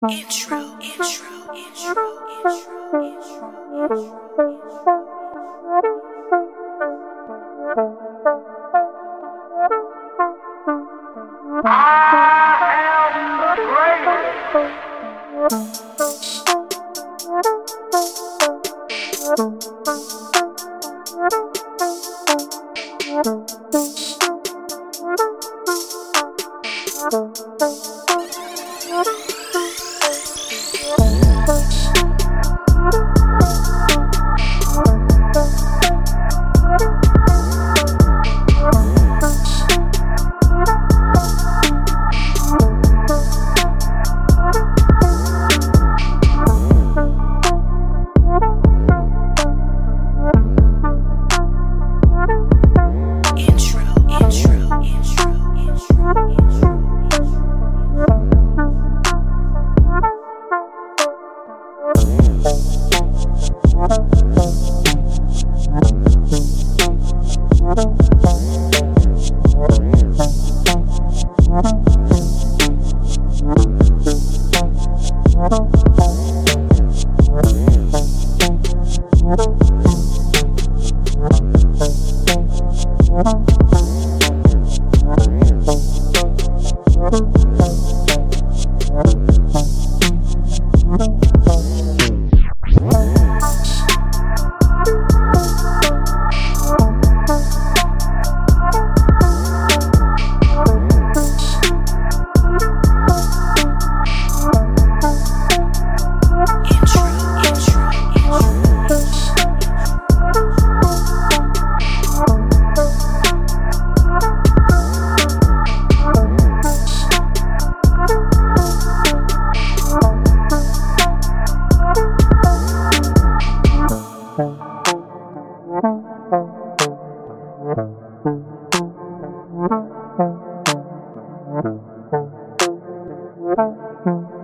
Intro, intro, intro, intro, intro. Intro, Intro,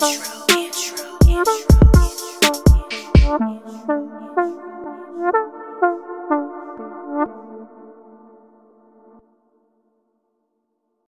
intro,